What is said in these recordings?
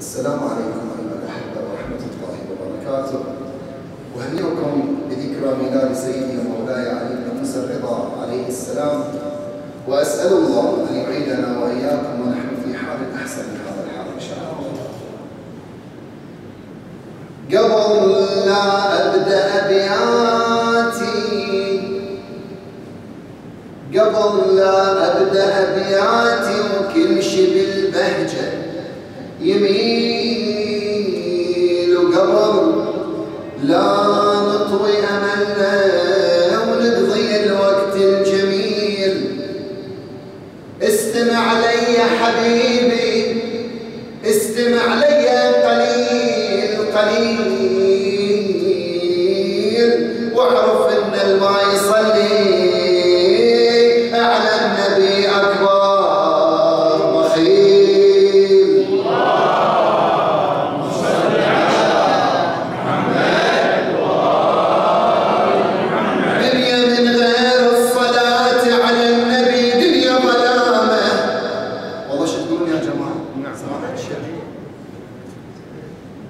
السلام عليكم أيها الأحبة ورحمة الله وبركاته. أهنئكم بذكرى ميلاد سيدي ومولاي علي بن موسى الرضا عليه السلام وأسأل الله أن يعيدنا وإياكم ونحن في حال أحسن من هذا الحال إن شاء الله. قبل لا أبدأ أبياتي قبل لا أبدأ أبياتي وكل شيء بالبهجة. يميل قبل لا نطوي أملنا ونقضي الوقت الجميل. استمع علي حبيبي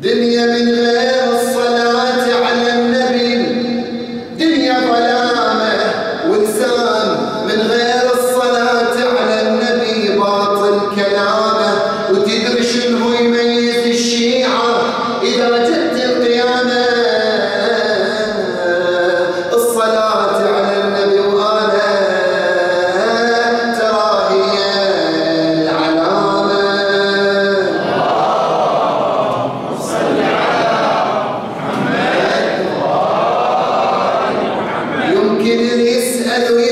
Demiye min gayri Hallelujah.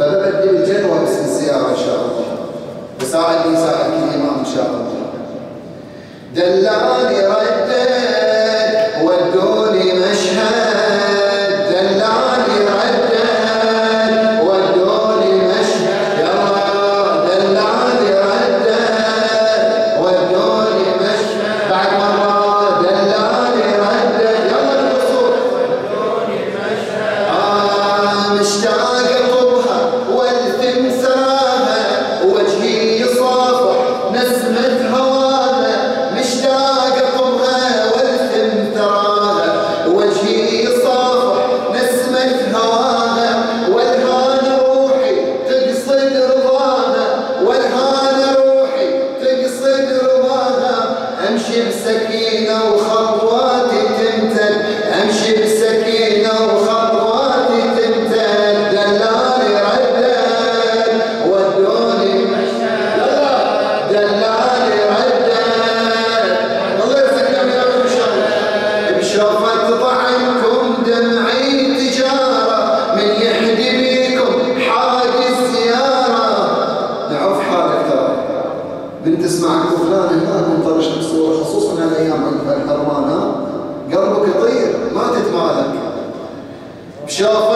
فبدأت دي جنوة باسم السيارة إن شاء الله وساعدني ساعدك الإمام إن شاء الله دلاني ردت Shelf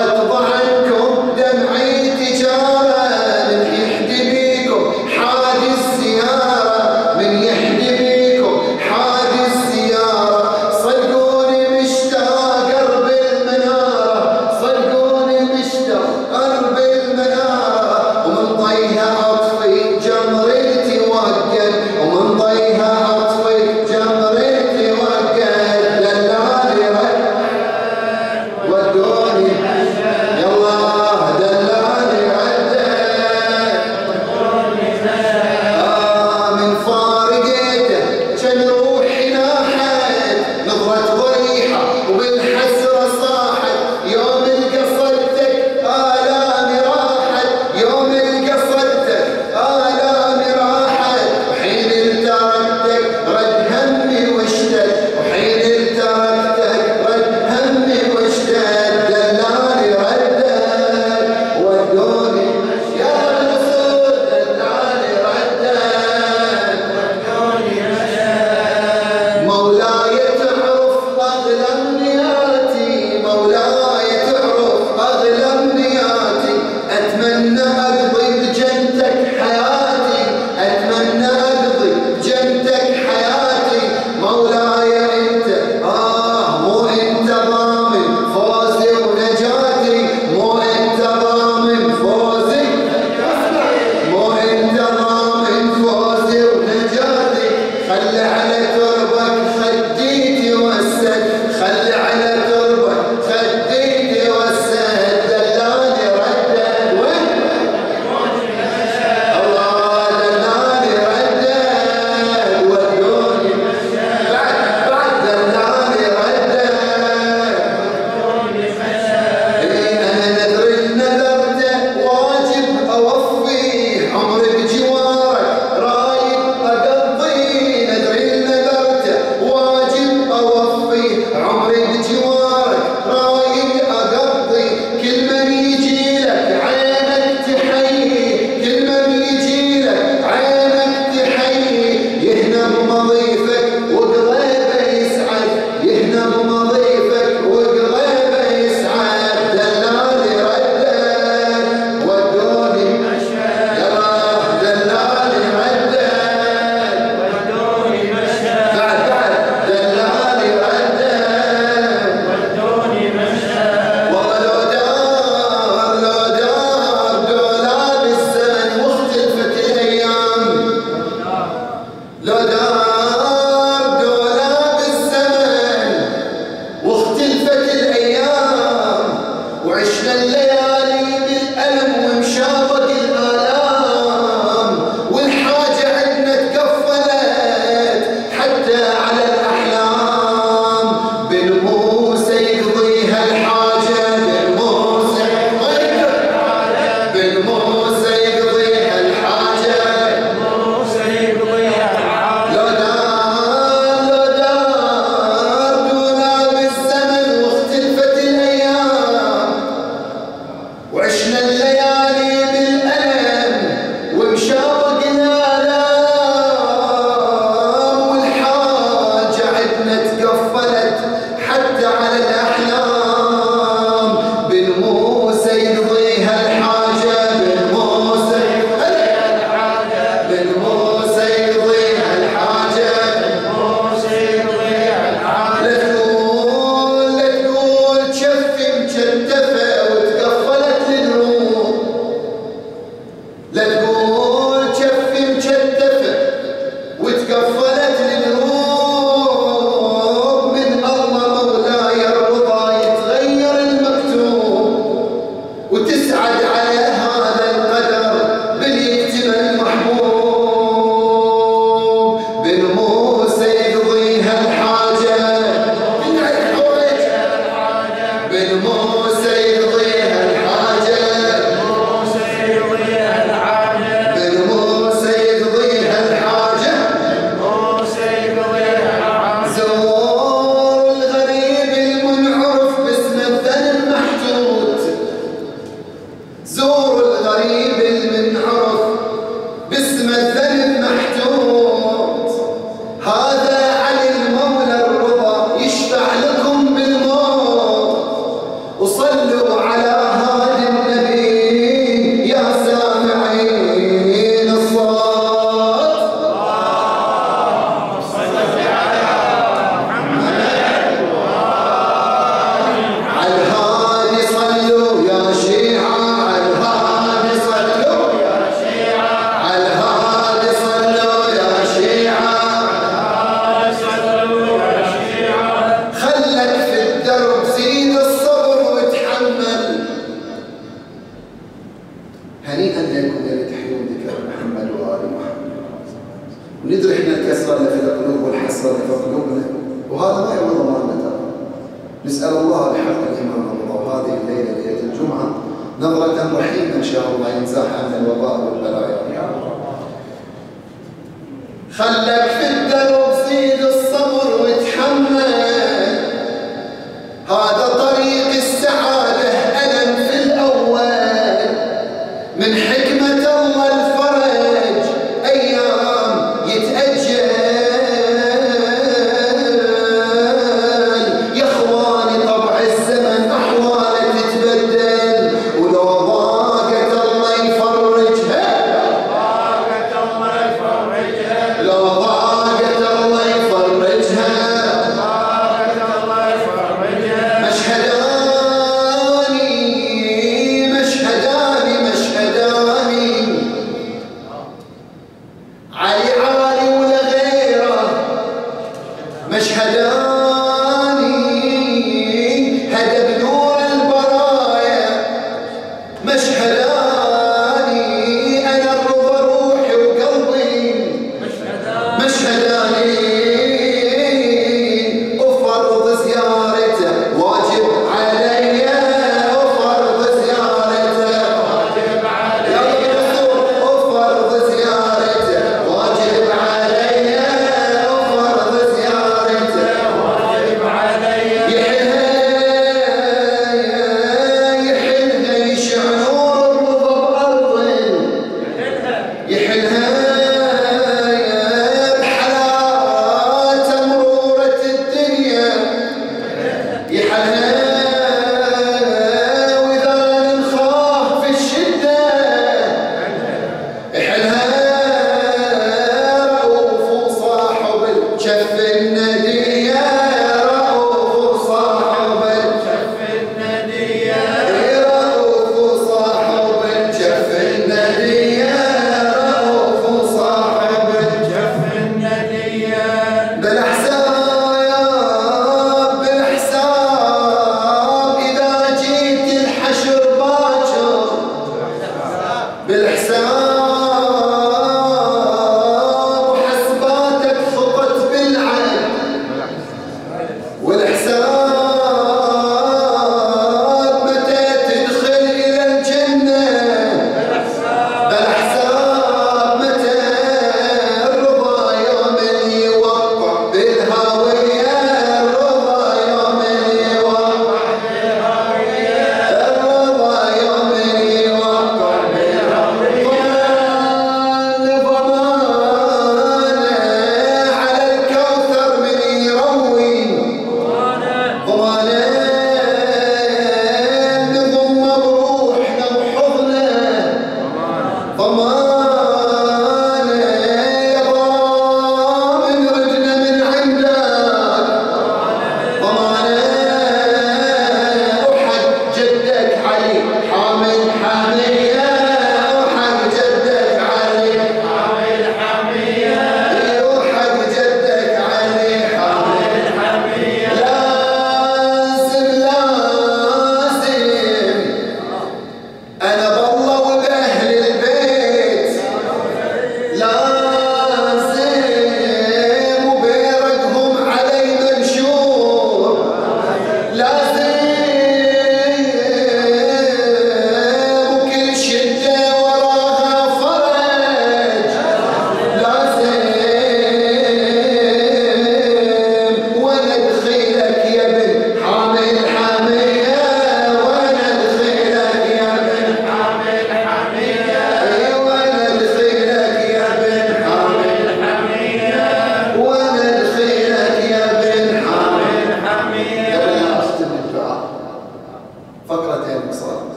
يحلها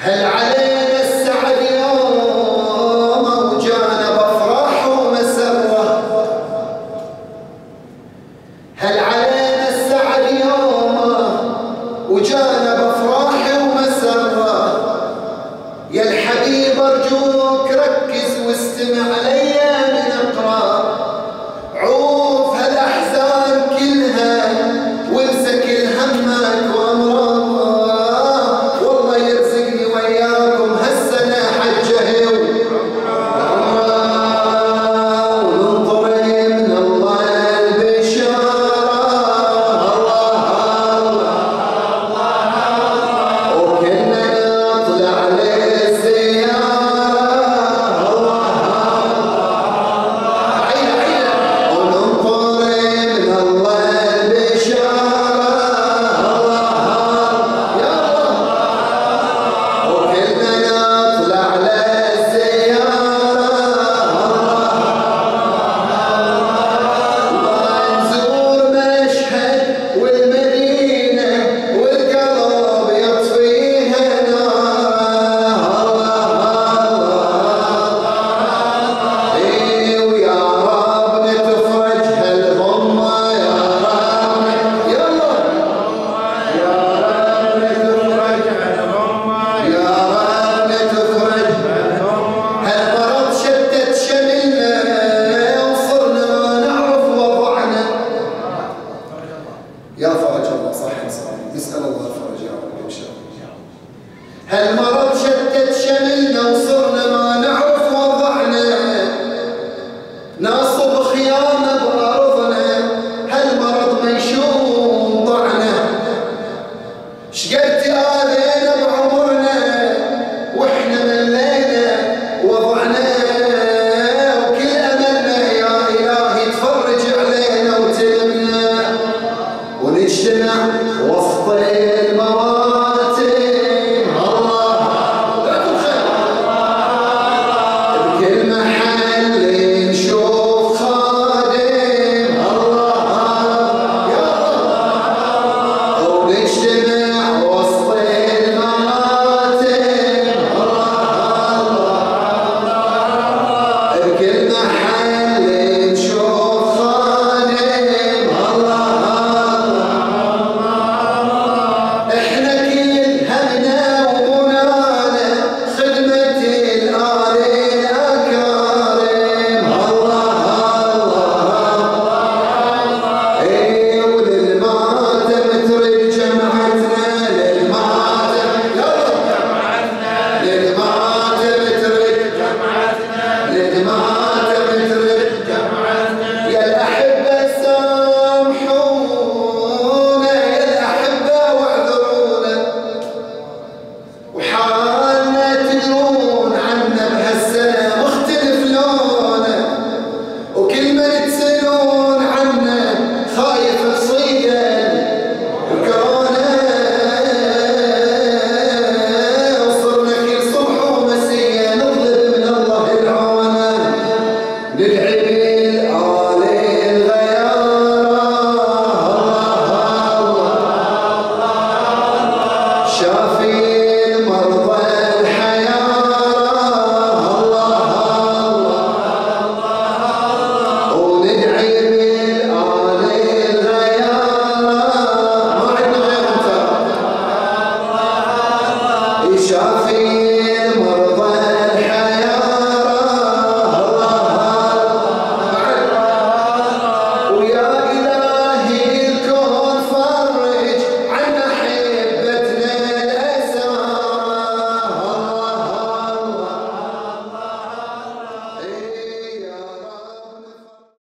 هل على